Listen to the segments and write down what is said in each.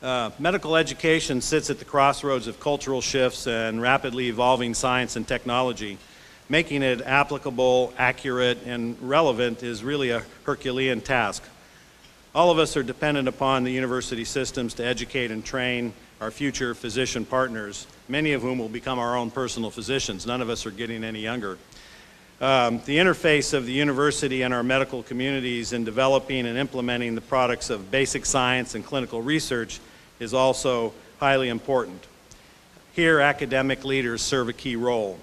Uh, medical education sits at the crossroads of cultural shifts and rapidly evolving science and technology. Making it applicable, accurate, and relevant is really a Herculean task. All of us are dependent upon the university systems to educate and train our future physician partners, many of whom will become our own personal physicians. None of us are getting any younger. Um, the interface of the university and our medical communities in developing and implementing the products of basic science and clinical research is also highly important. Here, academic leaders serve a key role.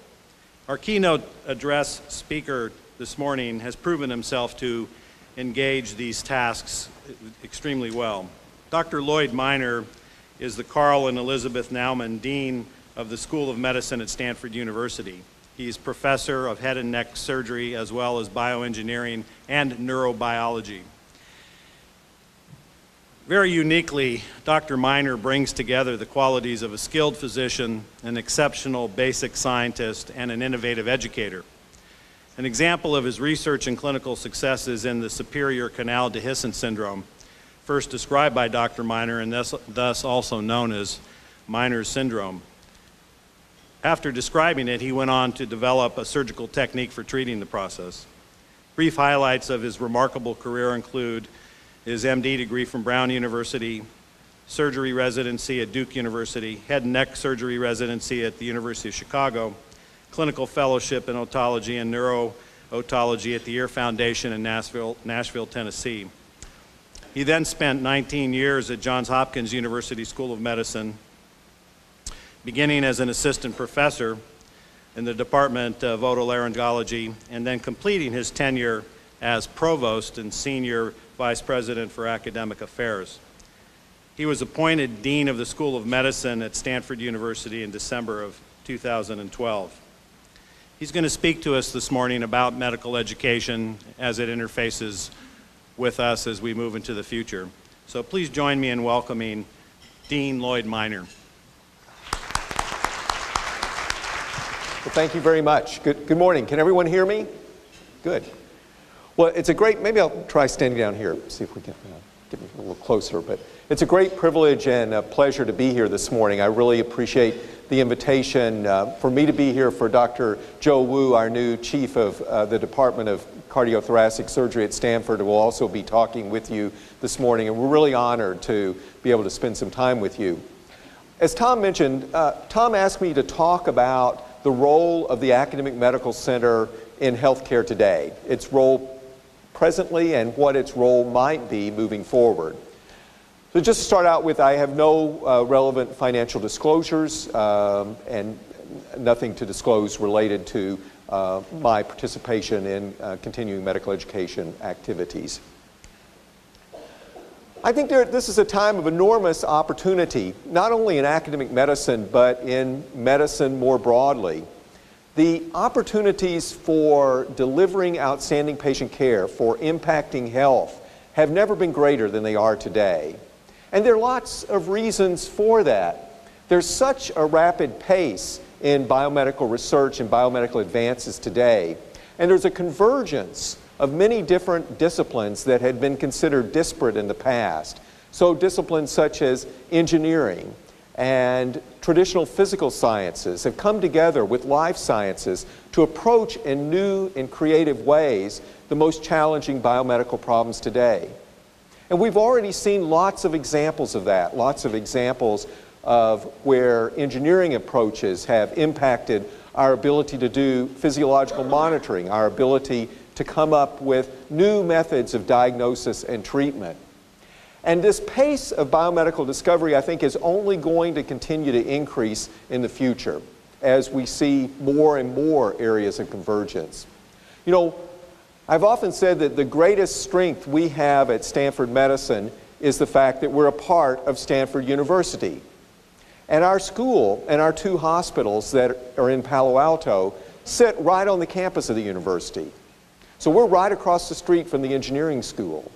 Our keynote address speaker this morning has proven himself to engage these tasks extremely well. Dr. Lloyd Minor is the Carl and Elizabeth Naumann Dean of the School of Medicine at Stanford University. He's professor of head and neck surgery as well as bioengineering and neurobiology. Very uniquely, Dr. Minor brings together the qualities of a skilled physician, an exceptional basic scientist, and an innovative educator. An example of his research and clinical success is in the superior canal dehiscence syndrome, first described by Dr. Minor and thus, thus also known as Minor's syndrome. After describing it, he went on to develop a surgical technique for treating the process. Brief highlights of his remarkable career include his MD degree from Brown University, surgery residency at Duke University, head and neck surgery residency at the University of Chicago, clinical fellowship in otology and neuro-otology at the Ear Foundation in Nashville, Nashville, Tennessee. He then spent 19 years at Johns Hopkins University School of Medicine, beginning as an assistant professor in the Department of Otolaryngology, and then completing his tenure as provost and senior vice president for academic affairs. He was appointed dean of the School of Medicine at Stanford University in December of 2012. He's going to speak to us this morning about medical education as it interfaces with us as we move into the future. So please join me in welcoming Dean Lloyd Minor. Well, thank you very much. Good, good morning. Can everyone hear me? Good. Well, it's a great, maybe I'll try standing down here, see if we can uh, get me a little closer. But it's a great privilege and a pleasure to be here this morning. I really appreciate the invitation uh, for me to be here for Dr. Joe Woo, our new chief of uh, the Department of Cardiothoracic Surgery at Stanford, who will also be talking with you this morning. And we're really honored to be able to spend some time with you. As Tom mentioned, uh, Tom asked me to talk about the role of the Academic Medical Center in healthcare today, its role presently and what its role might be moving forward. So just to start out with, I have no uh, relevant financial disclosures um, and nothing to disclose related to uh, my participation in uh, continuing medical education activities. I think there, this is a time of enormous opportunity, not only in academic medicine, but in medicine more broadly. The opportunities for delivering outstanding patient care, for impacting health, have never been greater than they are today. And there are lots of reasons for that. There's such a rapid pace in biomedical research and biomedical advances today. And there's a convergence of many different disciplines that had been considered disparate in the past. So disciplines such as engineering, and traditional physical sciences have come together with life sciences to approach in new and creative ways the most challenging biomedical problems today. And we've already seen lots of examples of that, lots of examples of where engineering approaches have impacted our ability to do physiological monitoring, our ability to come up with new methods of diagnosis and treatment. And this pace of biomedical discovery, I think, is only going to continue to increase in the future as we see more and more areas of convergence. You know, I've often said that the greatest strength we have at Stanford Medicine is the fact that we're a part of Stanford University. And our school and our two hospitals that are in Palo Alto sit right on the campus of the university. So we're right across the street from the engineering school.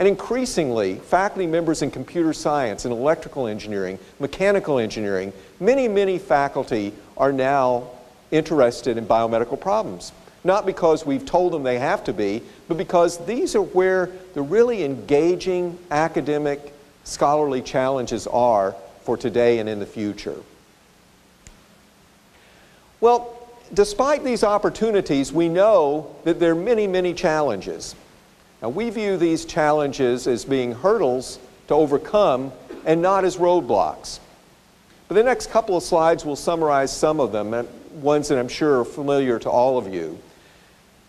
And increasingly, faculty members in computer science and electrical engineering, mechanical engineering, many, many faculty are now interested in biomedical problems. Not because we've told them they have to be, but because these are where the really engaging academic scholarly challenges are for today and in the future. Well, despite these opportunities, we know that there are many, many challenges. Now, we view these challenges as being hurdles to overcome and not as roadblocks. But the next couple of slides will summarize some of them, ones that I'm sure are familiar to all of you.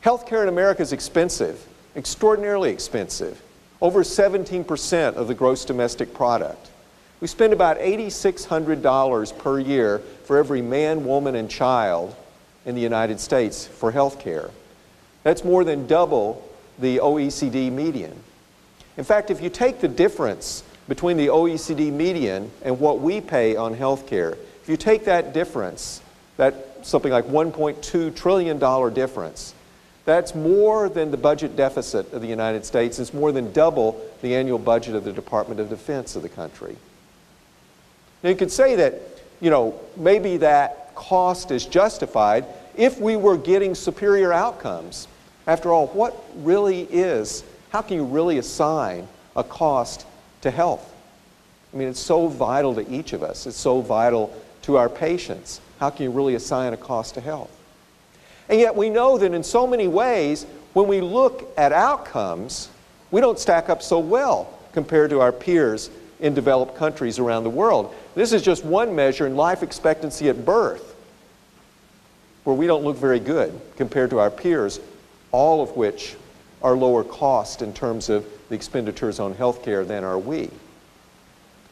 Healthcare in America is expensive, extraordinarily expensive, over 17% of the gross domestic product. We spend about $8,600 per year for every man, woman, and child in the United States for health care. That's more than double the OECD median. In fact, if you take the difference between the OECD median and what we pay on health care, if you take that difference, that something like $1.2 trillion difference, that's more than the budget deficit of the United States. It's more than double the annual budget of the Department of Defense of the country. Now, you could say that, you know, maybe that cost is justified if we were getting superior outcomes. After all, what really is, how can you really assign a cost to health? I mean, it's so vital to each of us. It's so vital to our patients. How can you really assign a cost to health? And yet we know that in so many ways, when we look at outcomes, we don't stack up so well compared to our peers in developed countries around the world. This is just one measure in life expectancy at birth, where we don't look very good compared to our peers, all of which are lower cost in terms of the expenditures on health care than are we.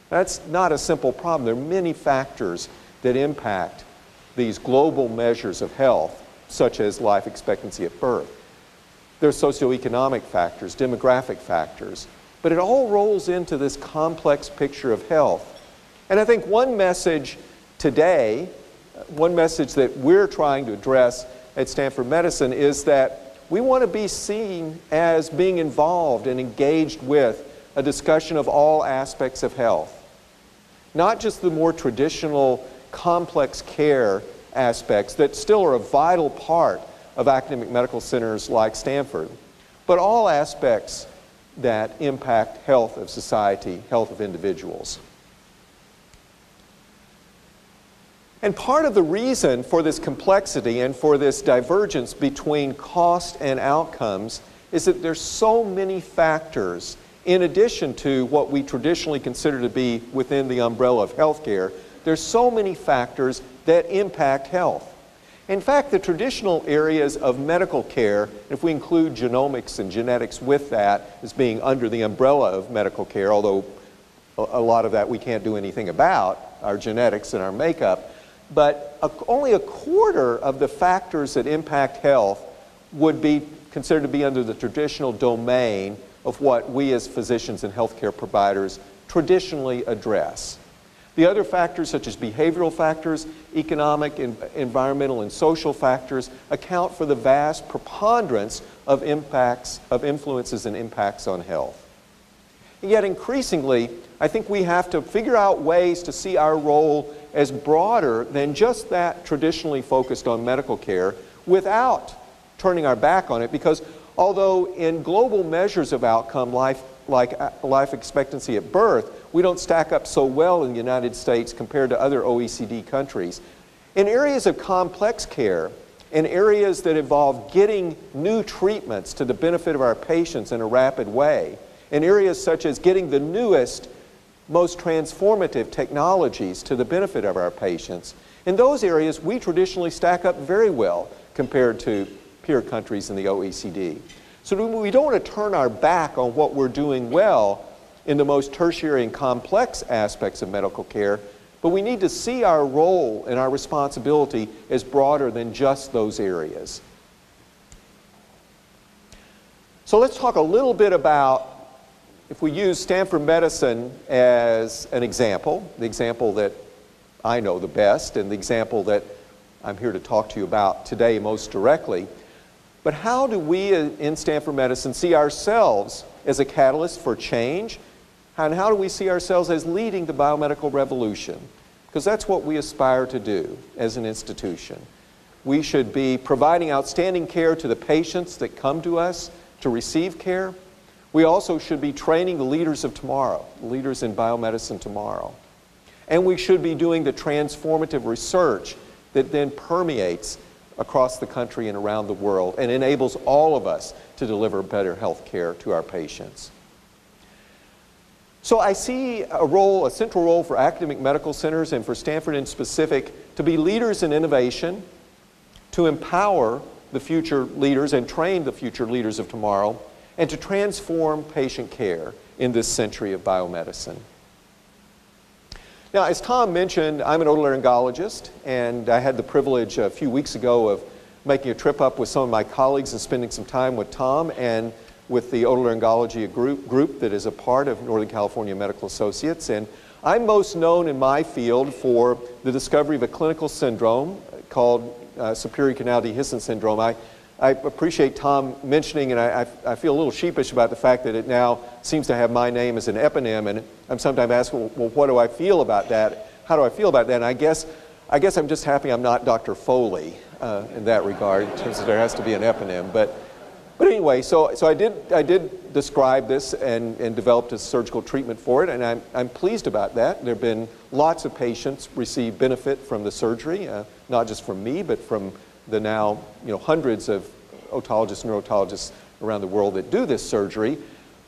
That's not a simple problem. There are many factors that impact these global measures of health, such as life expectancy at birth. There are socioeconomic factors, demographic factors, but it all rolls into this complex picture of health. And I think one message today, one message that we're trying to address at Stanford Medicine is that we want to be seen as being involved and engaged with a discussion of all aspects of health. Not just the more traditional complex care aspects that still are a vital part of academic medical centers like Stanford, but all aspects that impact health of society, health of individuals. And part of the reason for this complexity and for this divergence between cost and outcomes is that there's so many factors in addition to what we traditionally consider to be within the umbrella of healthcare, there's so many factors that impact health. In fact, the traditional areas of medical care, if we include genomics and genetics with that as being under the umbrella of medical care, although a lot of that we can't do anything about, our genetics and our makeup, but a, only a quarter of the factors that impact health would be considered to be under the traditional domain of what we as physicians and healthcare providers traditionally address. The other factors, such as behavioral factors, economic, environmental, and social factors, account for the vast preponderance of impacts, of influences and impacts on health. And yet, increasingly, I think we have to figure out ways to see our role as broader than just that traditionally focused on medical care without turning our back on it because although in global measures of outcome, life, like uh, life expectancy at birth, we don't stack up so well in the United States compared to other OECD countries. In areas of complex care, in areas that involve getting new treatments to the benefit of our patients in a rapid way, in areas such as getting the newest, most transformative technologies to the benefit of our patients, in those areas we traditionally stack up very well compared to peer countries in the OECD. So we don't want to turn our back on what we're doing well in the most tertiary and complex aspects of medical care, but we need to see our role and our responsibility as broader than just those areas. So let's talk a little bit about if we use Stanford Medicine as an example, the example that I know the best and the example that I'm here to talk to you about today most directly. But how do we in Stanford Medicine see ourselves as a catalyst for change and how do we see ourselves as leading the biomedical revolution? Because that's what we aspire to do as an institution. We should be providing outstanding care to the patients that come to us to receive care. We also should be training the leaders of tomorrow, leaders in biomedicine tomorrow. And we should be doing the transformative research that then permeates across the country and around the world and enables all of us to deliver better health care to our patients. So I see a role, a central role for academic medical centers and for Stanford in specific to be leaders in innovation, to empower the future leaders and train the future leaders of tomorrow, and to transform patient care in this century of biomedicine. Now, as Tom mentioned, I'm an otolaryngologist, and I had the privilege a few weeks ago of making a trip up with some of my colleagues and spending some time with Tom and with the otolaryngology group, group that is a part of Northern California Medical Associates. And I'm most known in my field for the discovery of a clinical syndrome called uh, superior canal dehiscence syndrome. I, I appreciate Tom mentioning, and I, I, feel a little sheepish about the fact that it now seems to have my name as an eponym, and I'm sometimes asked, well, well what do I feel about that? How do I feel about that? And I guess, I guess I'm just happy I'm not Dr. Foley uh, in that regard, since there has to be an eponym. But, but anyway, so, so I, did, I did describe this and, and developed a surgical treatment for it, and I'm, I'm pleased about that. There have been lots of patients receive benefit from the surgery, uh, not just from me, but from the now you know, hundreds of otologists, neurotologists around the world that do this surgery.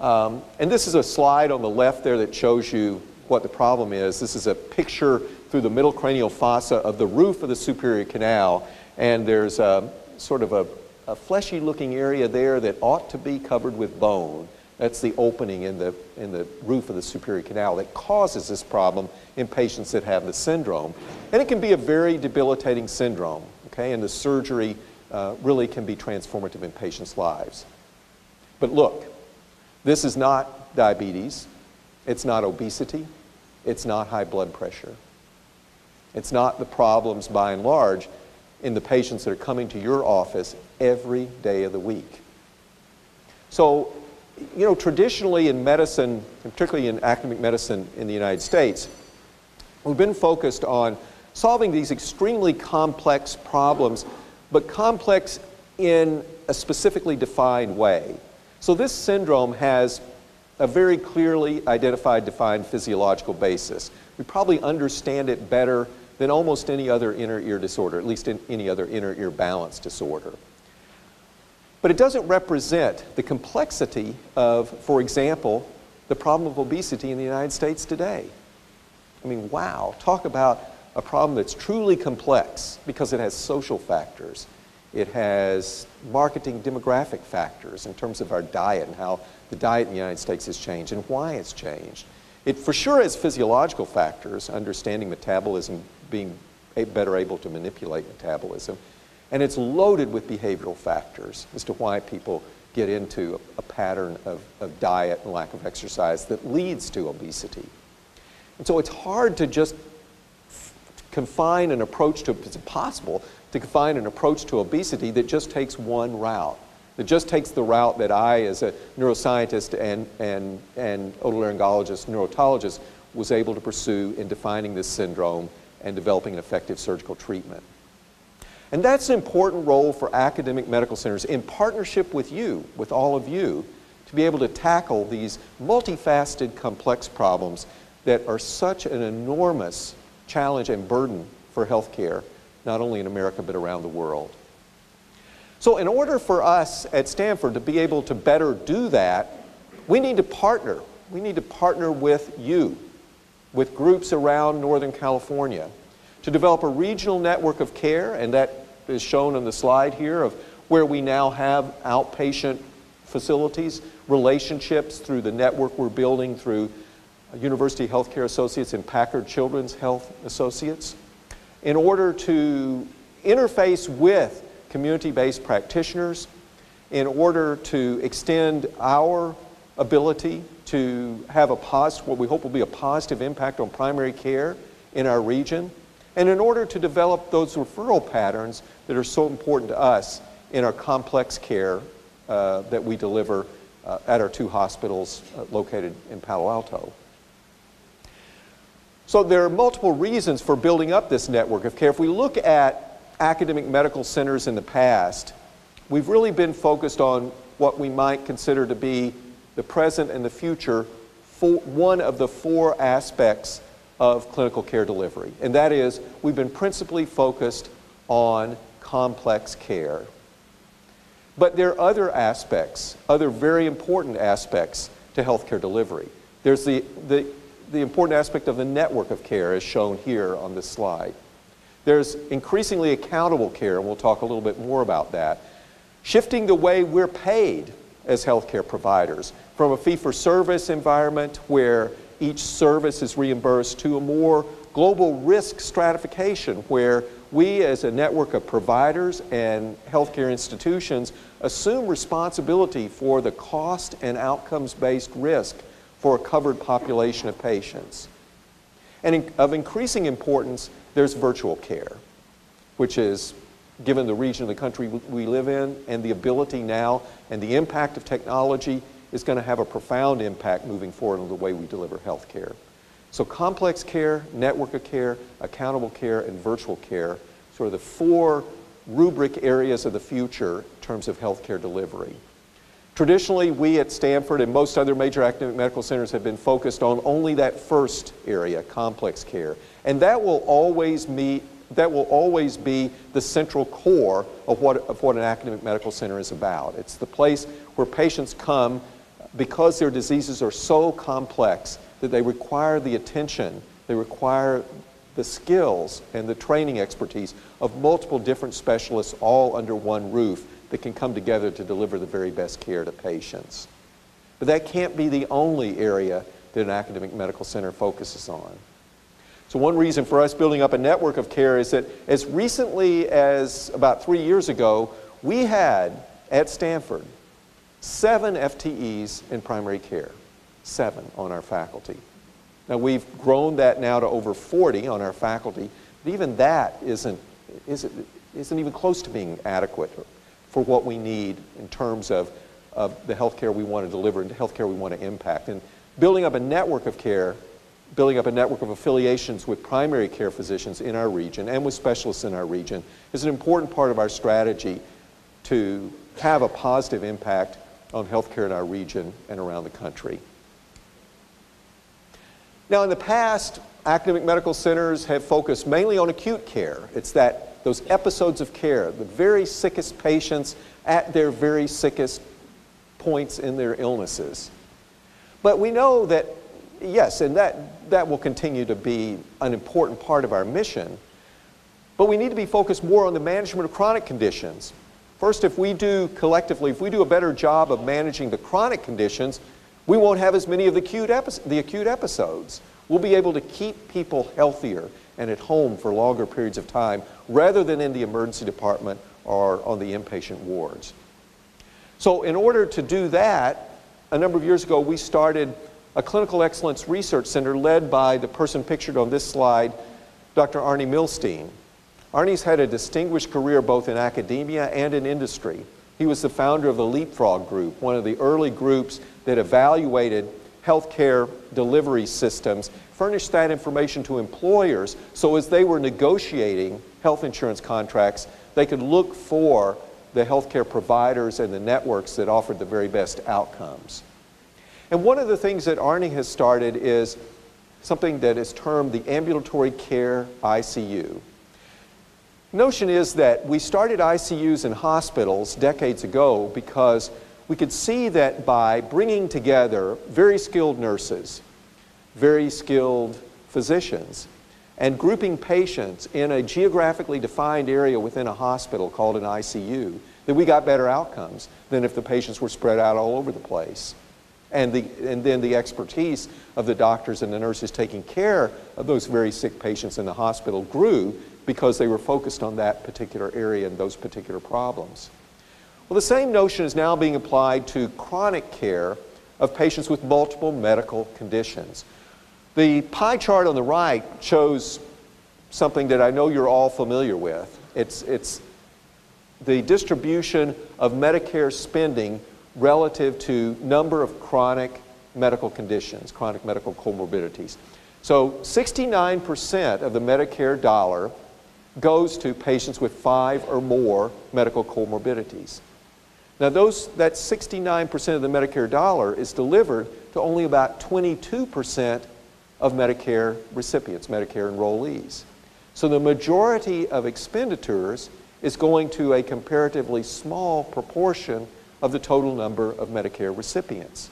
Um, and this is a slide on the left there that shows you what the problem is. This is a picture through the middle cranial fossa of the roof of the superior canal. And there's a, sort of a, a fleshy looking area there that ought to be covered with bone. That's the opening in the, in the roof of the superior canal that causes this problem in patients that have the syndrome. And it can be a very debilitating syndrome okay? And the surgery uh, really can be transformative in patients' lives. But look, this is not diabetes, it's not obesity, it's not high blood pressure. It's not the problems by and large in the patients that are coming to your office every day of the week. So, you know, traditionally in medicine, particularly in academic medicine in the United States, we've been focused on solving these extremely complex problems, but complex in a specifically defined way. So this syndrome has a very clearly identified, defined physiological basis. We probably understand it better than almost any other inner ear disorder, at least in any other inner ear balance disorder. But it doesn't represent the complexity of, for example, the problem of obesity in the United States today. I mean, wow, talk about a problem that's truly complex because it has social factors. It has marketing demographic factors in terms of our diet and how the diet in the United States has changed and why it's changed. It for sure has physiological factors, understanding metabolism, being better able to manipulate metabolism. And it's loaded with behavioral factors as to why people get into a, a pattern of, of diet and lack of exercise that leads to obesity. And so it's hard to just confine an approach to, is it possible to confine an approach to obesity that just takes one route? That just takes the route that I, as a neuroscientist and, and, and otolaryngologist, neurotologist, was able to pursue in defining this syndrome and developing an effective surgical treatment. And that's an important role for academic medical centers in partnership with you, with all of you, to be able to tackle these multifaceted, complex problems that are such an enormous challenge and burden for healthcare, not only in America but around the world. So, in order for us at Stanford to be able to better do that, we need to partner. We need to partner with you, with groups around Northern California, to develop a regional network of care, and that is shown on the slide here of where we now have outpatient facilities, relationships through the network we're building through University Healthcare Associates and Packard Children's Health Associates in order to interface with community-based practitioners, in order to extend our ability to have a positive, what we hope will be a positive impact on primary care in our region, and in order to develop those referral patterns that are so important to us in our complex care uh, that we deliver uh, at our two hospitals uh, located in Palo Alto. So there are multiple reasons for building up this network of care. If we look at academic medical centers in the past, we've really been focused on what we might consider to be the present, and the future for one of the four aspects of clinical care delivery. And that is, we've been principally focused on complex care. But there are other aspects, other very important aspects to healthcare delivery. There's the, the, the important aspect of the network of care as shown here on this slide. There's increasingly accountable care, and we'll talk a little bit more about that. Shifting the way we're paid as healthcare providers from a fee-for-service environment where each service is reimbursed to a more global risk stratification where we as a network of providers and healthcare institutions assume responsibility for the cost and outcomes-based risk for a covered population of patients. And in, of increasing importance, there's virtual care, which is, given the region of the country we live in and the ability now and the impact of technology, is going to have a profound impact moving forward on the way we deliver health care. So complex care, network of care, accountable care, and virtual care, sort of the four rubric areas of the future in terms of healthcare delivery. Traditionally, we at Stanford and most other major academic medical centers have been focused on only that first area, complex care. And that will always meet that will always be the central core of what, of what an academic medical center is about. It's the place where patients come because their diseases are so complex that they require the attention, they require the skills and the training expertise of multiple different specialists all under one roof that can come together to deliver the very best care to patients. But that can't be the only area that an academic medical center focuses on. So one reason for us building up a network of care is that as recently as about three years ago, we had at Stanford seven FTEs in primary care, seven on our faculty. Now we've grown that now to over 40 on our faculty, but even that isn't, isn't, isn't even close to being adequate for what we need in terms of, of the health care we want to deliver and the health care we want to impact. And building up a network of care, building up a network of affiliations with primary care physicians in our region and with specialists in our region is an important part of our strategy to have a positive impact on healthcare in our region and around the country. Now, in the past, academic medical centers have focused mainly on acute care. It's that those episodes of care, the very sickest patients at their very sickest points in their illnesses. But we know that, yes, and that, that will continue to be an important part of our mission, but we need to be focused more on the management of chronic conditions First, if we do collectively, if we do a better job of managing the chronic conditions, we won't have as many of the acute, the acute episodes. We'll be able to keep people healthier and at home for longer periods of time rather than in the emergency department or on the inpatient wards. So in order to do that, a number of years ago we started a clinical excellence research center led by the person pictured on this slide, Dr. Arnie Milstein. Arnie's had a distinguished career both in academia and in industry. He was the founder of the Leapfrog Group, one of the early groups that evaluated healthcare delivery systems, furnished that information to employers so as they were negotiating health insurance contracts, they could look for the healthcare providers and the networks that offered the very best outcomes. And one of the things that Arnie has started is something that is termed the ambulatory care ICU notion is that we started ICUs in hospitals decades ago because we could see that by bringing together very skilled nurses, very skilled physicians, and grouping patients in a geographically defined area within a hospital called an ICU, that we got better outcomes than if the patients were spread out all over the place. And, the, and then the expertise of the doctors and the nurses taking care of those very sick patients in the hospital grew because they were focused on that particular area and those particular problems. Well, the same notion is now being applied to chronic care of patients with multiple medical conditions. The pie chart on the right shows something that I know you're all familiar with. It's, it's the distribution of Medicare spending relative to number of chronic medical conditions, chronic medical comorbidities. So 69% of the Medicare dollar goes to patients with five or more medical comorbidities. Now, those, that 69% of the Medicare dollar is delivered to only about 22% of Medicare recipients, Medicare enrollees. So the majority of expenditures is going to a comparatively small proportion of the total number of Medicare recipients.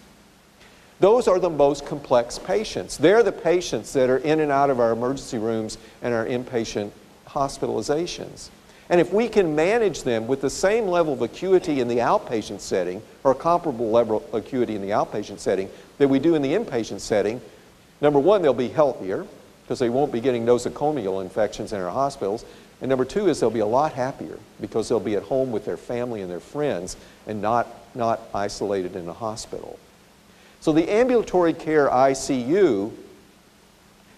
Those are the most complex patients. They're the patients that are in and out of our emergency rooms and our inpatient hospitalizations. And if we can manage them with the same level of acuity in the outpatient setting, or a comparable level of acuity in the outpatient setting that we do in the inpatient setting, number one, they'll be healthier because they won't be getting nosocomial infections in our hospitals. And number two is they'll be a lot happier because they'll be at home with their family and their friends and not, not isolated in a hospital. So the ambulatory care ICU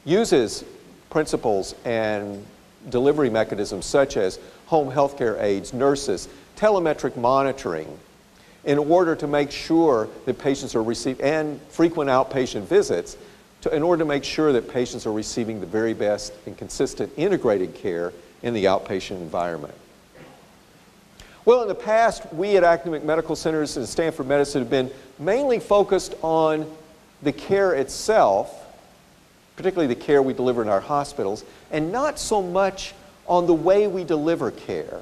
uses principles and delivery mechanisms such as home health care aides, nurses, telemetric monitoring in order to make sure that patients are receiving, and frequent outpatient visits, to, in order to make sure that patients are receiving the very best and consistent integrated care in the outpatient environment. Well, in the past, we at academic medical centers and Stanford Medicine have been mainly focused on the care itself, particularly the care we deliver in our hospitals, and not so much on the way we deliver care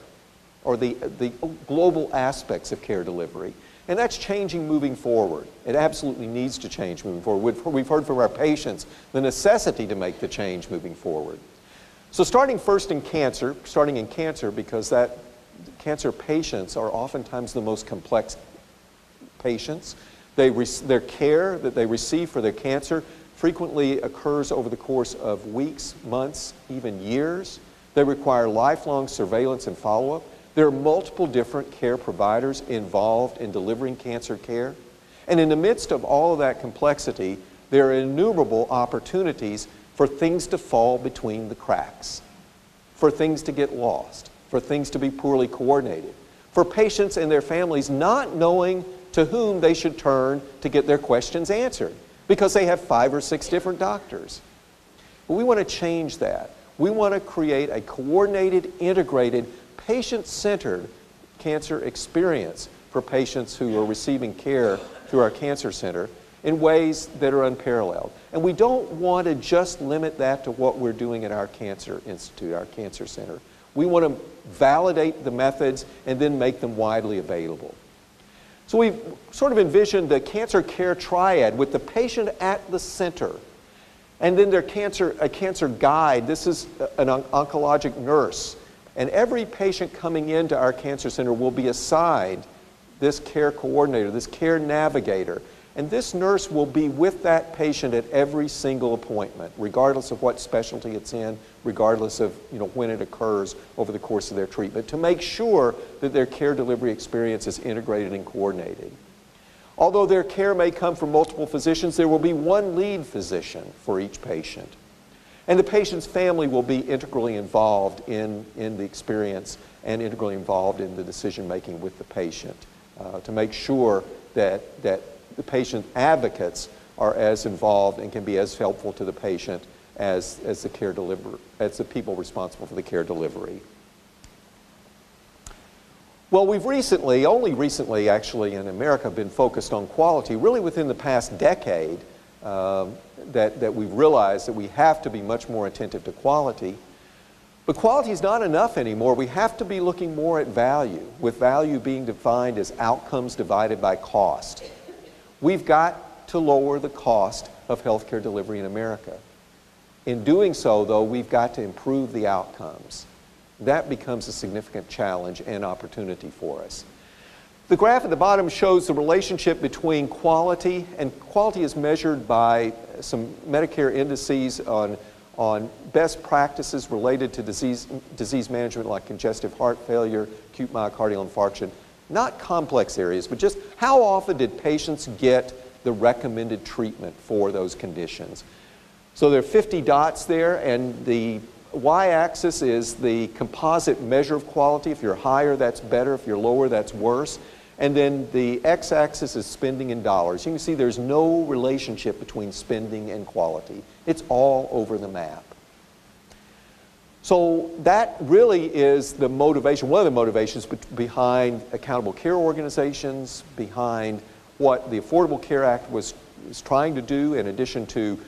or the, the global aspects of care delivery. And that's changing moving forward. It absolutely needs to change moving forward. We've heard from our patients the necessity to make the change moving forward. So starting first in cancer, starting in cancer because that cancer patients are oftentimes the most complex patients. They their care that they receive for their cancer frequently occurs over the course of weeks, months, even years. They require lifelong surveillance and follow-up. There are multiple different care providers involved in delivering cancer care. And in the midst of all of that complexity, there are innumerable opportunities for things to fall between the cracks, for things to get lost, for things to be poorly coordinated, for patients and their families not knowing to whom they should turn to get their questions answered because they have five or six different doctors. But we want to change that. We want to create a coordinated, integrated, patient-centered cancer experience for patients who are receiving care through our cancer center in ways that are unparalleled. And we don't want to just limit that to what we're doing at our cancer institute, our cancer center. We want to validate the methods and then make them widely available. So we've sort of envisioned the cancer care triad with the patient at the center. And then their cancer, a cancer guide. This is an oncologic nurse. And every patient coming into our cancer center will be assigned this care coordinator, this care navigator. And this nurse will be with that patient at every single appointment, regardless of what specialty it's in, regardless of you know, when it occurs over the course of their treatment, to make sure that their care delivery experience is integrated and coordinated. Although their care may come from multiple physicians, there will be one lead physician for each patient. And the patient's family will be integrally involved in, in the experience and integrally involved in the decision making with the patient uh, to make sure that, that the patient advocates are as involved and can be as helpful to the patient as, as the care deliver, as the people responsible for the care delivery. Well, we've recently, only recently actually in America, been focused on quality, really within the past decade, um, that, that we've realized that we have to be much more attentive to quality. But quality is not enough anymore. We have to be looking more at value, with value being defined as outcomes divided by cost. We've got to lower the cost of healthcare delivery in America. In doing so, though, we've got to improve the outcomes. That becomes a significant challenge and opportunity for us. The graph at the bottom shows the relationship between quality, and quality is measured by some Medicare indices on, on best practices related to disease, disease management like congestive heart failure, acute myocardial infarction, not complex areas, but just how often did patients get the recommended treatment for those conditions. So there are 50 dots there, and the y-axis is the composite measure of quality. If you're higher, that's better. If you're lower, that's worse. And then the x-axis is spending in dollars. You can see there's no relationship between spending and quality. It's all over the map. So that really is the motivation, one of the motivations behind accountable care organizations, behind what the Affordable Care Act was, was trying to do in addition to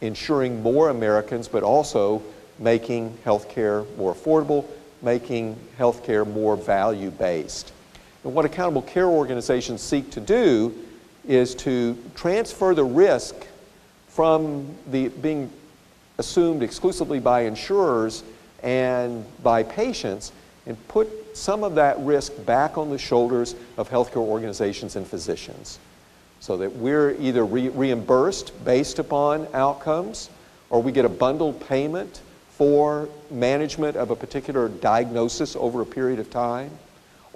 ensuring more Americans, but also making health care more affordable, making health care more value-based. And what accountable care organizations seek to do is to transfer the risk from the being assumed exclusively by insurers and by patients and put some of that risk back on the shoulders of healthcare organizations and physicians so that we're either re reimbursed based upon outcomes or we get a bundled payment for management of a particular diagnosis over a period of time.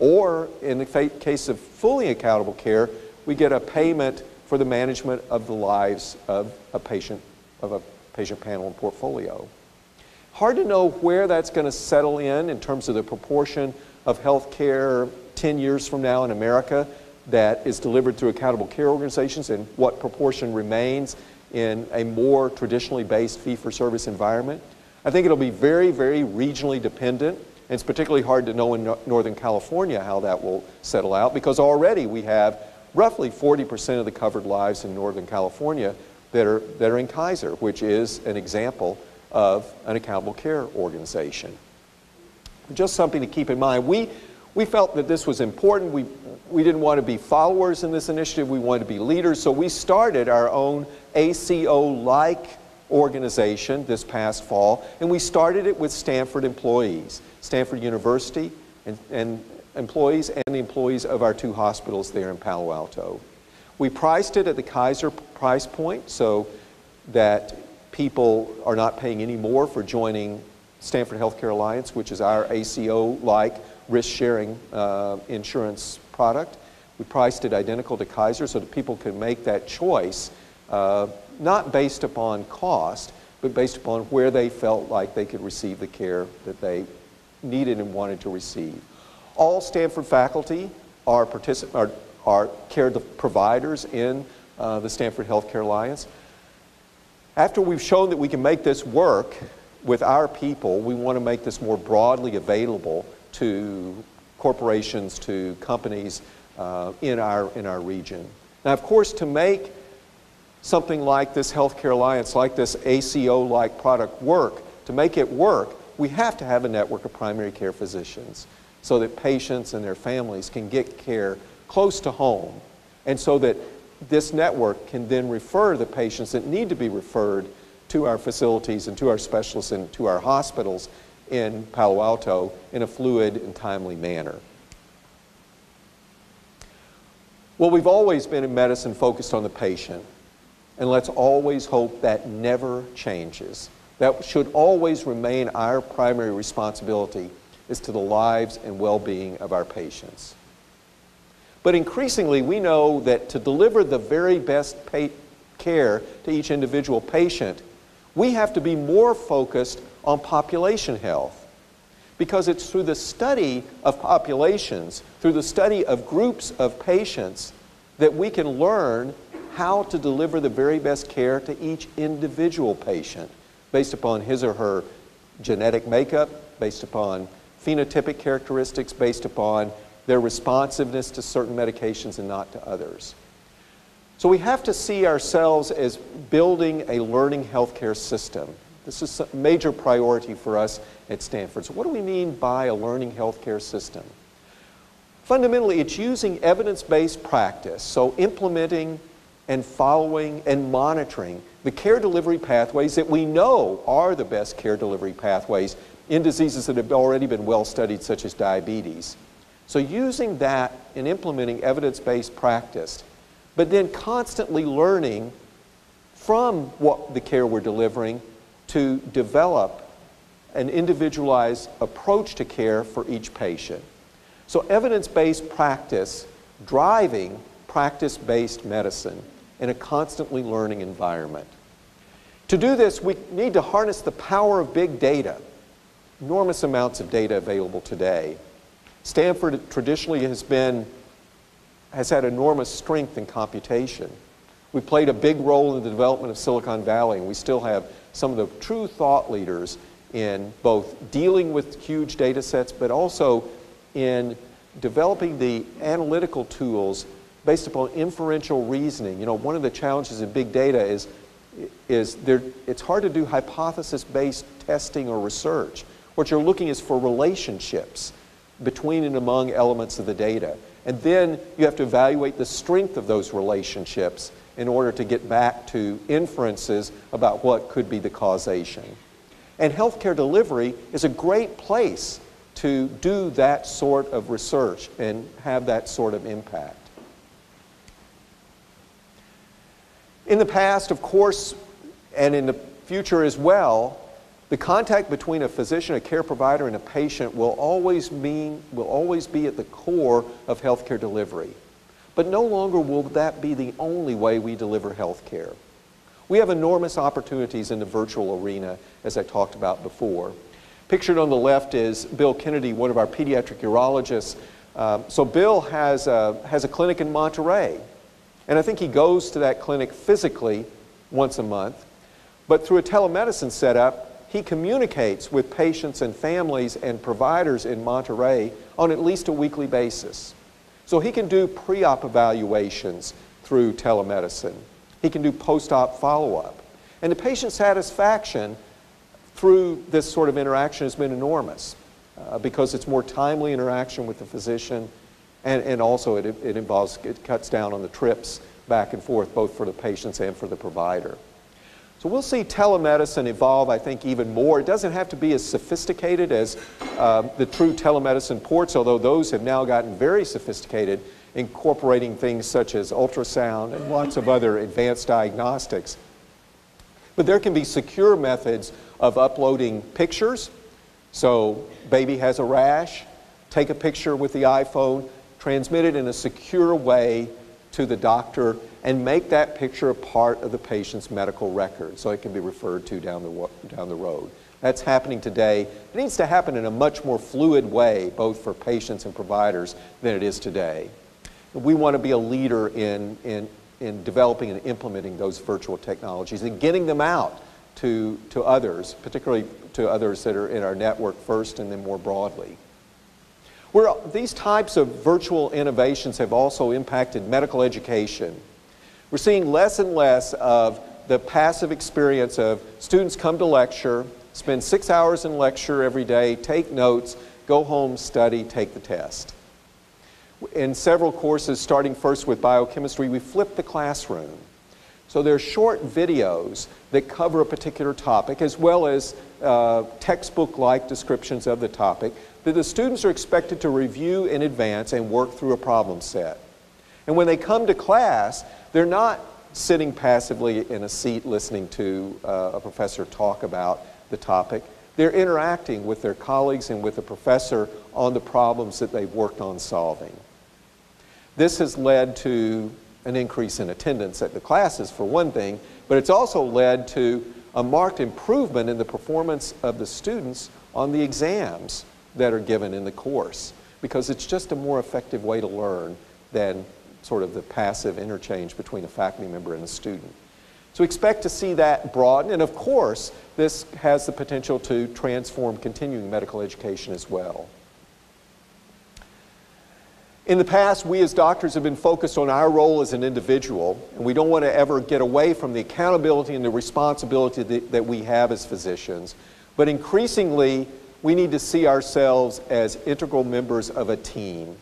Or in the case of fully accountable care, we get a payment for the management of the lives of a patient, of a patient panel and portfolio. Hard to know where that's going to settle in in terms of the proportion of health care 10 years from now in America that is delivered through accountable care organizations and what proportion remains in a more traditionally based fee-for-service environment. I think it'll be very, very regionally dependent. And it's particularly hard to know in no Northern California how that will settle out because already we have roughly 40% of the covered lives in Northern California that are, that are in Kaiser, which is an example of an accountable care organization. Just something to keep in mind. We, we felt that this was important. We, we didn't want to be followers in this initiative. We wanted to be leaders. So we started our own ACO-like organization this past fall, and we started it with Stanford employees, Stanford University and, and employees and the employees of our two hospitals there in Palo Alto. We priced it at the Kaiser price point so that people are not paying any more for joining Stanford Healthcare Alliance, which is our ACO-like risk-sharing uh, insurance product. We priced it identical to Kaiser so that people can make that choice, uh, not based upon cost, but based upon where they felt like they could receive the care that they needed and wanted to receive. All Stanford faculty are, are, are care providers in uh, the Stanford Healthcare Alliance. After we've shown that we can make this work with our people, we want to make this more broadly available to corporations, to companies uh, in, our, in our region. Now, of course, to make something like this Healthcare Alliance, like this ACO-like product work, to make it work, we have to have a network of primary care physicians so that patients and their families can get care close to home and so that this network can then refer the patients that need to be referred to our facilities and to our specialists and to our hospitals in Palo Alto in a fluid and timely manner. Well, we've always been in medicine focused on the patient, and let's always hope that never changes. That should always remain our primary responsibility is to the lives and well-being of our patients. But increasingly, we know that to deliver the very best care to each individual patient, we have to be more focused on population health. Because it's through the study of populations, through the study of groups of patients, that we can learn how to deliver the very best care to each individual patient based upon his or her genetic makeup, based upon phenotypic characteristics, based upon their responsiveness to certain medications and not to others. So we have to see ourselves as building a learning healthcare system. This is a major priority for us at Stanford. So what do we mean by a learning healthcare system? Fundamentally, it's using evidence-based practice, so implementing and following and monitoring the care delivery pathways that we know are the best care delivery pathways in diseases that have already been well studied, such as diabetes. So using that and implementing evidence-based practice, but then constantly learning from what the care we're delivering to develop an individualized approach to care for each patient. So evidence-based practice driving practice-based medicine in a constantly learning environment. To do this, we need to harness the power of big data, enormous amounts of data available today. Stanford traditionally has been, has had enormous strength in computation. We played a big role in the development of Silicon Valley, and we still have some of the true thought leaders in both dealing with huge data sets, but also in developing the analytical tools based upon inferential reasoning. You know, one of the challenges in big data is, is there, it's hard to do hypothesis-based testing or research. What you're looking is for relationships between and among elements of the data. And then you have to evaluate the strength of those relationships in order to get back to inferences about what could be the causation. And healthcare delivery is a great place to do that sort of research and have that sort of impact. In the past, of course, and in the future as well, the contact between a physician, a care provider, and a patient will always mean, will always be at the core of healthcare delivery. But no longer will that be the only way we deliver healthcare. We have enormous opportunities in the virtual arena, as I talked about before. Pictured on the left is Bill Kennedy, one of our pediatric urologists. Um, so Bill has a, has a clinic in Monterey, and I think he goes to that clinic physically once a month. But through a telemedicine setup, he communicates with patients and families and providers in Monterey on at least a weekly basis. So he can do pre-op evaluations through telemedicine. He can do post-op follow-up. And the patient satisfaction through this sort of interaction has been enormous uh, because it's more timely interaction with the physician and, and also it, it involves, it cuts down on the trips back and forth both for the patients and for the provider. So we'll see telemedicine evolve, I think, even more. It doesn't have to be as sophisticated as uh, the true telemedicine ports, although those have now gotten very sophisticated, incorporating things such as ultrasound and lots of other advanced diagnostics. But there can be secure methods of uploading pictures. So baby has a rash, take a picture with the iPhone, transmit it in a secure way to the doctor and make that picture a part of the patient's medical record so it can be referred to down the, down the road. That's happening today. It needs to happen in a much more fluid way, both for patients and providers, than it is today. We want to be a leader in, in, in developing and implementing those virtual technologies and getting them out to, to others, particularly to others that are in our network first and then more broadly. Where these types of virtual innovations have also impacted medical education. We're seeing less and less of the passive experience of students come to lecture, spend six hours in lecture every day, take notes, go home, study, take the test. In several courses, starting first with biochemistry, we flip the classroom. So there are short videos that cover a particular topic as well as uh, textbook-like descriptions of the topic that the students are expected to review in advance and work through a problem set. And when they come to class, they're not sitting passively in a seat listening to uh, a professor talk about the topic. They're interacting with their colleagues and with the professor on the problems that they've worked on solving. This has led to an increase in attendance at the classes, for one thing, but it's also led to a marked improvement in the performance of the students on the exams that are given in the course because it's just a more effective way to learn than sort of the passive interchange between a faculty member and a student. So expect to see that broaden, and of course, this has the potential to transform continuing medical education as well. In the past, we as doctors have been focused on our role as an individual, and we don't want to ever get away from the accountability and the responsibility that, that we have as physicians. But increasingly, we need to see ourselves as integral members of a team.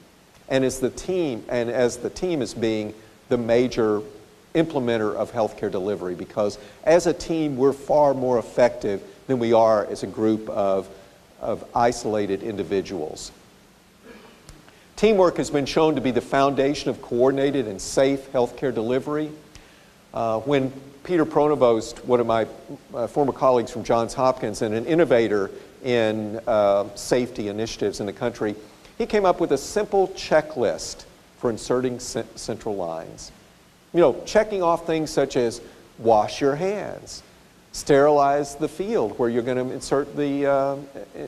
And as the team, and as the team as being the major implementer of healthcare delivery because as a team we're far more effective than we are as a group of, of isolated individuals. Teamwork has been shown to be the foundation of coordinated and safe healthcare delivery. Uh, when Peter Pronovost, one of my uh, former colleagues from Johns Hopkins and an innovator in uh, safety initiatives in the country, he came up with a simple checklist for inserting central lines. You know, checking off things such as wash your hands, sterilize the field where you're going to insert the, uh,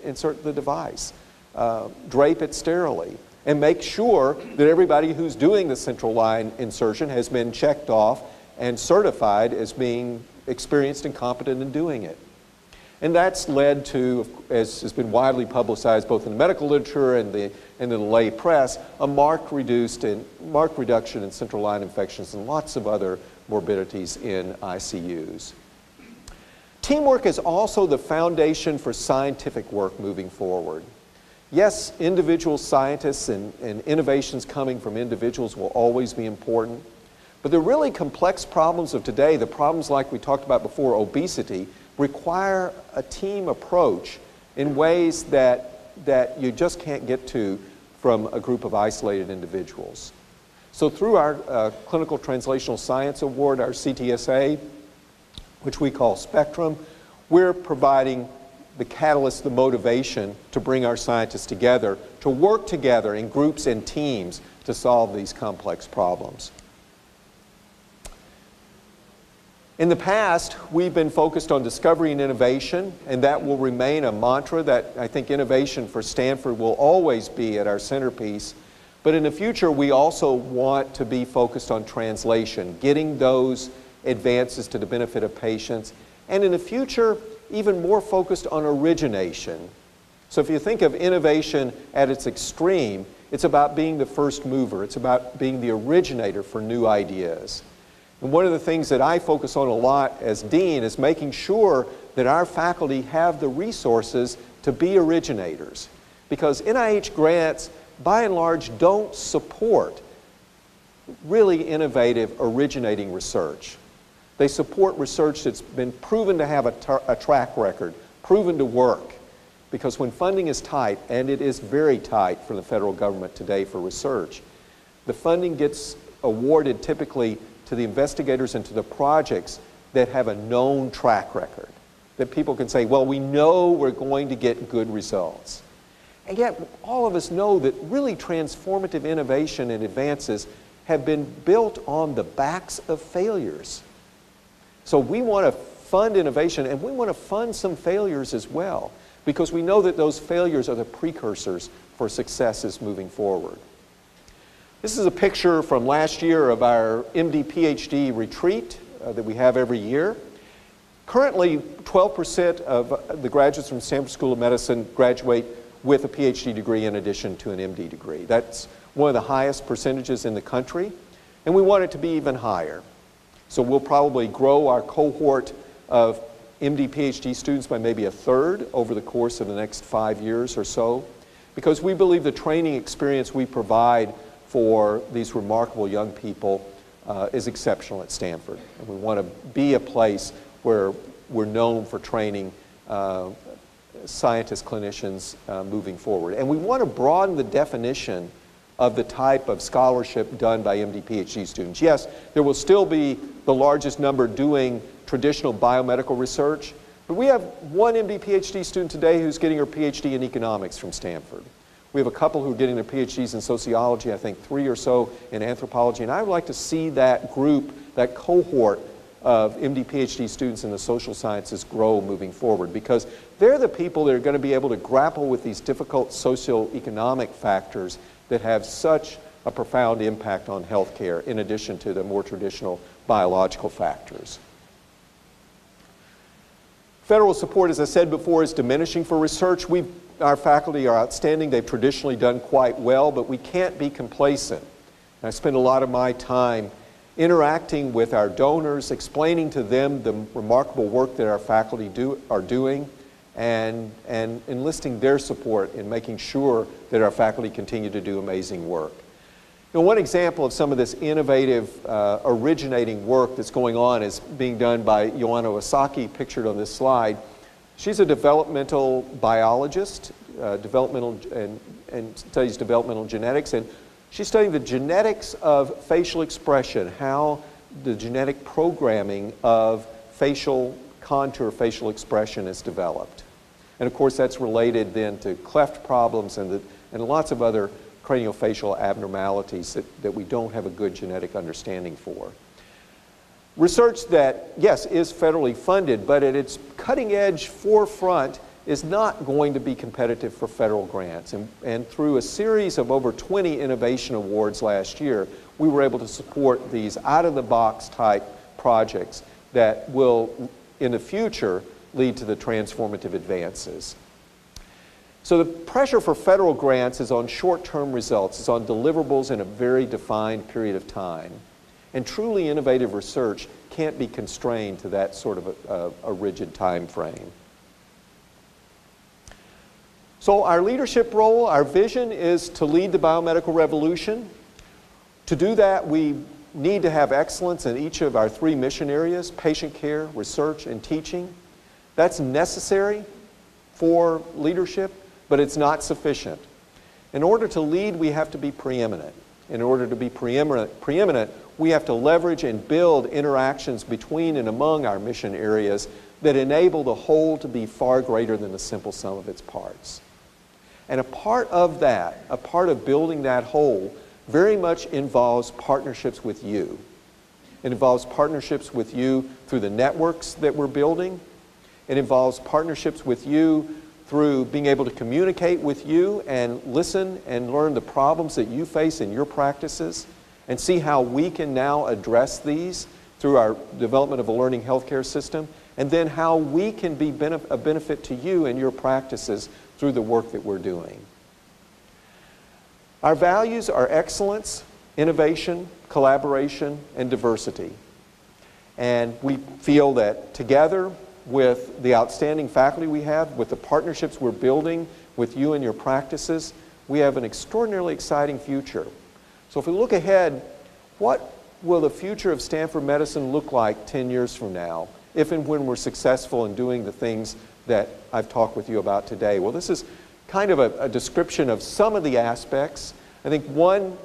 insert the device, uh, drape it sterilely, and make sure that everybody who's doing the central line insertion has been checked off and certified as being experienced and competent in doing it. And that's led to, as has been widely publicized both in the medical literature and the, and the lay press, a marked, reduced in, marked reduction in central line infections and lots of other morbidities in ICUs. Teamwork is also the foundation for scientific work moving forward. Yes, individual scientists and, and innovations coming from individuals will always be important, but the really complex problems of today, the problems like we talked about before, obesity, require a team approach in ways that, that you just can't get to from a group of isolated individuals. So through our uh, Clinical Translational Science Award, our CTSA, which we call Spectrum, we're providing the catalyst, the motivation to bring our scientists together, to work together in groups and teams to solve these complex problems. In the past, we've been focused on discovery and innovation, and that will remain a mantra that I think innovation for Stanford will always be at our centerpiece. But in the future, we also want to be focused on translation, getting those advances to the benefit of patients, and in the future, even more focused on origination. So if you think of innovation at its extreme, it's about being the first mover. It's about being the originator for new ideas. And one of the things that I focus on a lot as dean is making sure that our faculty have the resources to be originators. Because NIH grants, by and large, don't support really innovative, originating research. They support research that's been proven to have a, a track record, proven to work. Because when funding is tight, and it is very tight for the federal government today for research, the funding gets awarded typically to the investigators and to the projects that have a known track record. That people can say, well, we know we're going to get good results. And yet, all of us know that really transformative innovation and advances have been built on the backs of failures. So we want to fund innovation and we want to fund some failures as well because we know that those failures are the precursors for successes moving forward. This is a picture from last year of our MD PhD retreat uh, that we have every year. Currently, 12% of the graduates from Stanford School of Medicine graduate with a PhD degree in addition to an MD degree. That's one of the highest percentages in the country, and we want it to be even higher. So we'll probably grow our cohort of MD PhD students by maybe a third over the course of the next five years or so, because we believe the training experience we provide for these remarkable young people uh, is exceptional at Stanford. And we want to be a place where we're known for training uh, scientists, clinicians uh, moving forward. And we want to broaden the definition of the type of scholarship done by MD PhD students. Yes, there will still be the largest number doing traditional biomedical research, but we have one MD PhD student today who's getting her PhD in economics from Stanford. We have a couple who are getting their PhDs in sociology, I think three or so in anthropology, and I would like to see that group, that cohort of MD PhD students in the social sciences grow moving forward because they're the people that are going to be able to grapple with these difficult socioeconomic factors that have such a profound impact on healthcare in addition to the more traditional biological factors. Federal support, as I said before, is diminishing for research. We've our faculty are outstanding. They've traditionally done quite well, but we can't be complacent. I spend a lot of my time interacting with our donors, explaining to them the remarkable work that our faculty do, are doing, and, and enlisting their support in making sure that our faculty continue to do amazing work. Know, one example of some of this innovative, uh, originating work that's going on is being done by Joanna Wysocka, pictured on this slide. She's a developmental biologist, uh, developmental and, and studies developmental genetics, and she's studying the genetics of facial expression, how the genetic programming of facial contour, facial expression is developed. And of course, that's related then to cleft problems and, the, and lots of other craniofacial abnormalities that, that we don't have a good genetic understanding for. Research that, yes, is federally funded, but at its cutting edge forefront is not going to be competitive for federal grants. And, and through a series of over 20 innovation awards last year, we were able to support these out of the box type projects that will, in the future, lead to the transformative advances. So the pressure for federal grants is on short-term results, it's on deliverables in a very defined period of time. And truly innovative research can't be constrained to that sort of a, a, a rigid time frame. So our leadership role, our vision is to lead the biomedical revolution. To do that, we need to have excellence in each of our three mission areas, patient care, research, and teaching. That's necessary for leadership, but it's not sufficient. In order to lead, we have to be preeminent. In order to be preeminent, preeminent, we have to leverage and build interactions between and among our mission areas that enable the whole to be far greater than the simple sum of its parts. And a part of that, a part of building that whole, very much involves partnerships with you. It involves partnerships with you through the networks that we're building. It involves partnerships with you through being able to communicate with you and listen and learn the problems that you face in your practices and see how we can now address these through our development of a learning healthcare system and then how we can be a benefit to you and your practices through the work that we're doing. Our values are excellence, innovation, collaboration, and diversity. And we feel that together with the outstanding faculty we have, with the partnerships we're building with you and your practices, we have an extraordinarily exciting future. So if we look ahead, what will the future of Stanford Medicine look like 10 years from now, if and when we're successful in doing the things that I've talked with you about today. Well, this is kind of a, a description of some of the aspects. I think one,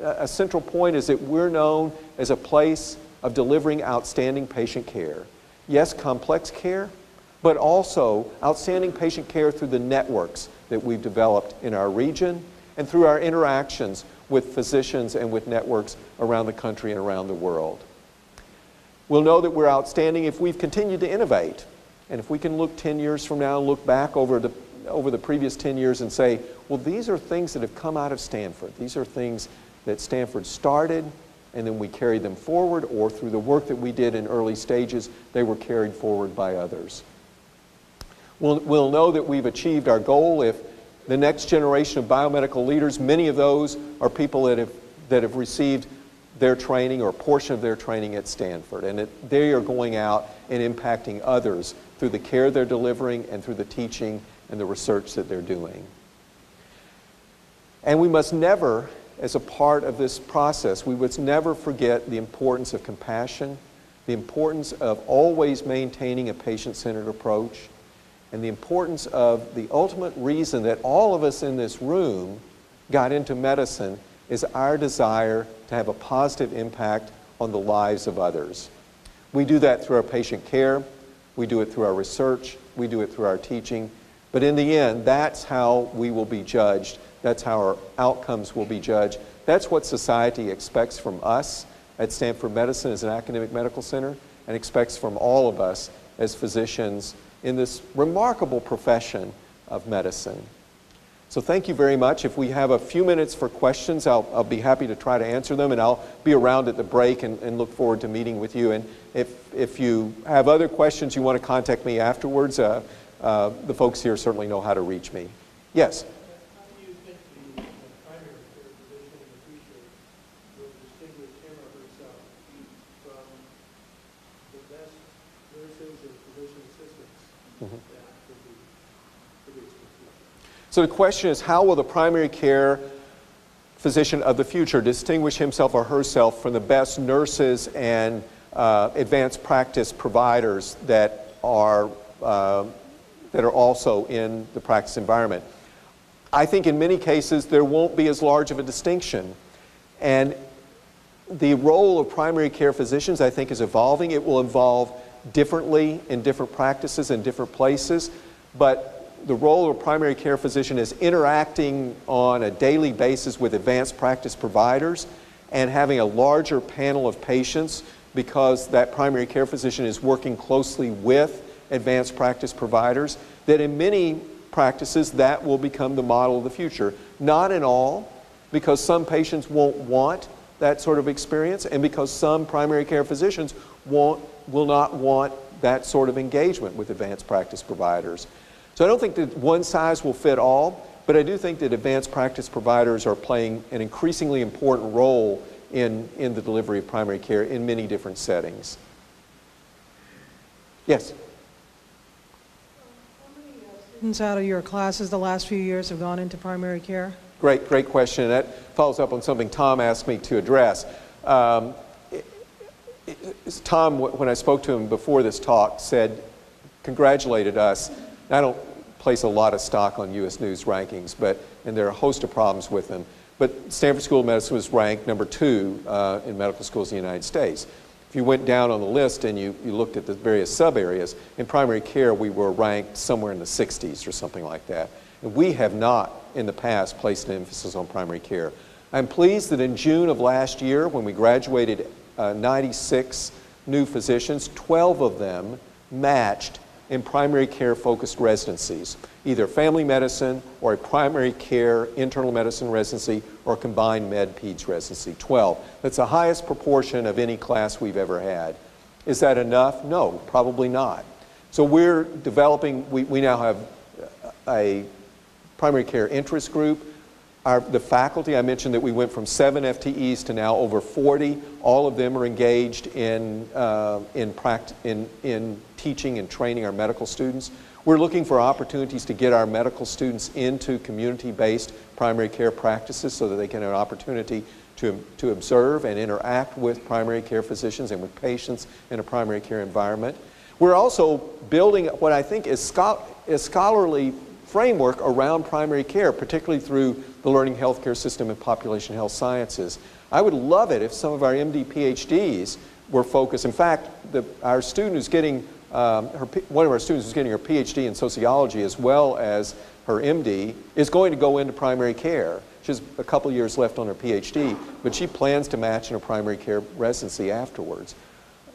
a central point is that we're known as a place of delivering outstanding patient care. Yes, complex care, but also outstanding patient care through the networks that we've developed in our region and through our interactions with physicians and with networks around the country and around the world. We'll know that we're outstanding if we've continued to innovate. And if we can look 10 years from now, and look back over the, over the previous 10 years and say, well, these are things that have come out of Stanford. These are things that Stanford started, and then we carried them forward, or through the work that we did in early stages, they were carried forward by others. We'll, we'll know that we've achieved our goal if the next generation of biomedical leaders, many of those are people that have, that have received their training or a portion of their training at Stanford, and it, they are going out and impacting others through the care they're delivering and through the teaching and the research that they're doing. And we must never, as a part of this process, we must never forget the importance of compassion, the importance of always maintaining a patient-centered approach, and the importance of the ultimate reason that all of us in this room got into medicine is our desire to have a positive impact on the lives of others. We do that through our patient care, we do it through our research, we do it through our teaching. But in the end, that's how we will be judged. That's how our outcomes will be judged. That's what society expects from us at Stanford Medicine as an academic medical center and expects from all of us as physicians in this remarkable profession of medicine. So thank you very much. If we have a few minutes for questions, I'll, I'll be happy to try to answer them, and I'll be around at the break and, and, look forward to meeting with you. And if, if you have other questions you want to contact me afterwards, uh, uh, the folks here certainly know how to reach me. Yes? So the question is, how will the primary care physician of the future distinguish himself or herself from the best nurses and uh, advanced practice providers that are, uh, that are also in the practice environment? I think in many cases there won't be as large of a distinction. And the role of primary care physicians, I think, is evolving. It will evolve differently in different practices and different places. But the role of a primary care physician is interacting on a daily basis with advanced practice providers and having a larger panel of patients because that primary care physician is working closely with advanced practice providers, that in many practices that will become the model of the future. Not in all, because some patients won't want that sort of experience and because some primary care physicians won't, will not want that sort of engagement with advanced practice providers. So I don't think that one size will fit all, but I do think that advanced practice providers are playing an increasingly important role in, in the delivery of primary care in many different settings. Yes? How many students out of your classes the last few years have gone into primary care? Great, great question. And that follows up on something Tom asked me to address. Um, it- it- Tom, when I spoke to him before this talk, said, congratulated us. I don't place a lot of stock on U.S. News rankings, but, and there are a host of problems with them. But Stanford School of Medicine was ranked number two uh, in medical schools in the United States. If you went down on the list and you, you looked at the various sub areas, in primary care we were ranked somewhere in the 60s or something like that. And we have not in the past placed an emphasis on primary care. I'm pleased that in June of last year, when we graduated uh, 96 new physicians, 12 of them matched in primary care focused residencies, either family medicine or a primary care internal medicine residency or combined med peds residency. 12. That's the highest proportion of any class we've ever had. Is that enough? No, probably not. So we're developing, we, we now have a primary care interest group. Our, the faculty, I mentioned that we went from seven FTEs to now over 40. All of them are engaged in, uh, in, in, in teaching and training our medical students. We're looking for opportunities to get our medical students into community-based primary care practices so that they can have an opportunity to, to observe and interact with primary care physicians and with patients in a primary care environment. We're also building what I think is, schol- is scholarly framework around primary care, particularly through the learning healthcare system and population health sciences. I would love it if some of our MD PhDs were focused. In fact, the, our student who's getting, um, her, one of our students who's getting her PhD in sociology as well as her MD is going to go into primary care. She has a couple years left on her PhD, but she plans to match in a primary care residency afterwards.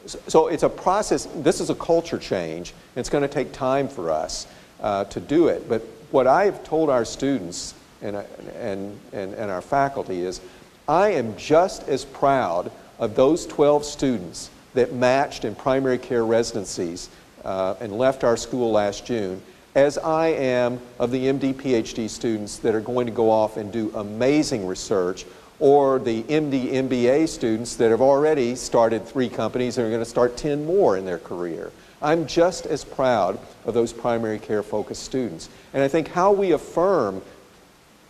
So- So it's a process, this is a culture change, it's going to take time for us uh, to do it. But what I've told our students and, and, and, and our faculty is, I am just as proud of those 12 students that matched in primary care residencies uh, and left our school last June as I am of the MD PhD students that are going to go off and do amazing research or the MD MBA students that have already started three companies and are going to start 10 more in their career. I'm just as proud of those primary care focused students. And I think how we affirm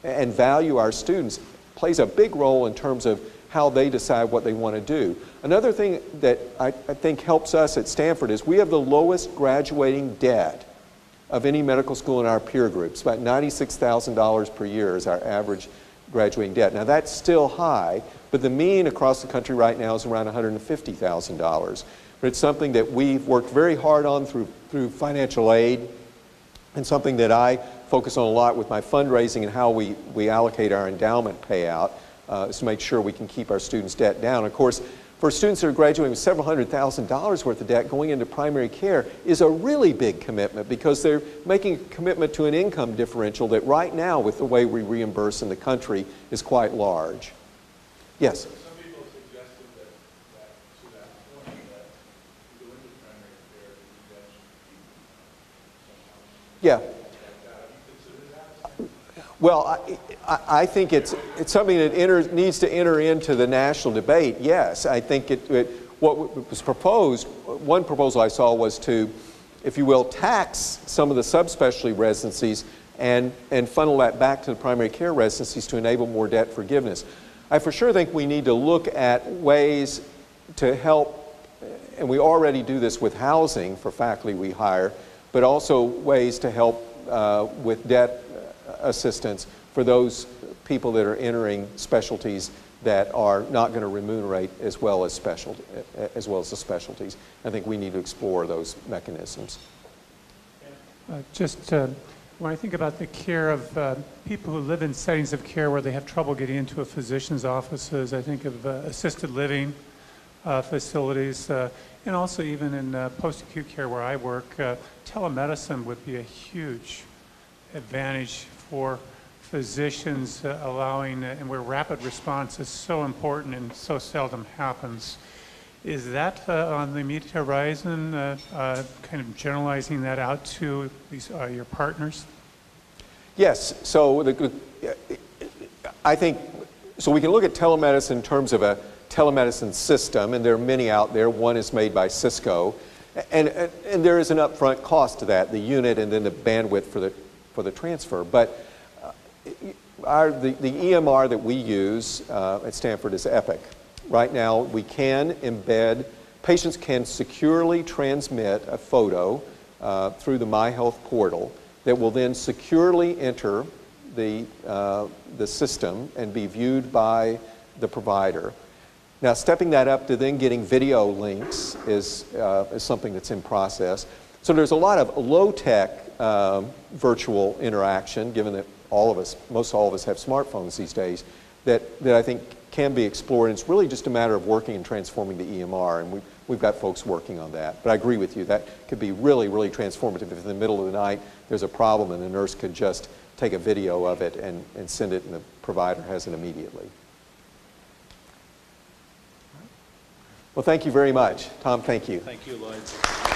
and value our students plays a big role in terms of how they decide what they want to do. Another thing that I, I think helps us at Stanford is we have the lowest graduating debt of any medical school in our peer groups. About $96,000 per year is our average graduating debt. Now that's still high, but the mean across the country right now is around $150,000. But it's something that we've worked very hard on through, through financial aid and something that I focus on a lot with my fundraising and how we, we allocate our endowment payout uh, is to make sure we can keep our students' debt down. Of course, for students that are graduating with several hundred thousand dollars worth of debt going into primary care is a really big commitment because they're making a commitment to an income differential that right now with the way we reimburse in the country is quite large. Yes? Some people suggested that, that to that point, you go primary care, you should be somehow Yeah. like that. Have you considered that? Well, I, I, think it's, it's something that enters, needs to enter into the national debate, yes. I think it, it, what was proposed, one proposal I saw was to, if you will, tax some of the subspecialty residencies and, and funnel that back to the primary care residencies to enable more debt forgiveness. I for sure think we need to look at ways to help, and we already do this with housing for faculty we hire, but also ways to help uh, with debt assistance for those people that are entering specialties that are not going to remunerate as well as special, as well as the specialties. I think we need to explore those mechanisms. Uh, Just uh, when I think about the care of uh, people who live in settings of care where they have trouble getting into a physician's offices, I think of uh, assisted living uh, facilities, uh, and also even in post-acute care where I work, telemedicine would be a huge advantage for physicians uh, allowing, uh, and where rapid response is so important and so seldom happens. Is that uh, on the immediate horizon, uh, uh, kind of generalizing that out to these, uh, your partners? Yes, so the, I think, so we can look at telemedicine in terms of a telemedicine system, and there are many out there. One is made by Cisco, and, and, and there is an upfront cost to that, the unit and then the bandwidth for the, for the transfer. But uh, our, the, the EMR that we use uh, at Stanford is Epic. Right now, we can embed, patients can securely transmit a photo uh, through the MyHealth portal that will then securely enter the, uh, the system and be viewed by the provider. Now, stepping that up to then getting video links is, uh, is something that's in process. So there's a lot of low-tech um, virtual interaction, given that all of us, most all of us have smartphones these days, that, that I think can be explored. And it's really just a matter of working and transforming the EMR, and we, we've got folks working on that. But I agree with you, that could be really, really transformative if in the middle of the night there's a problem and the nurse could just take a video of it and, and send it, and the provider has it immediately. Well, thank you very much. Tom, thank you. Thank you, Lloyd.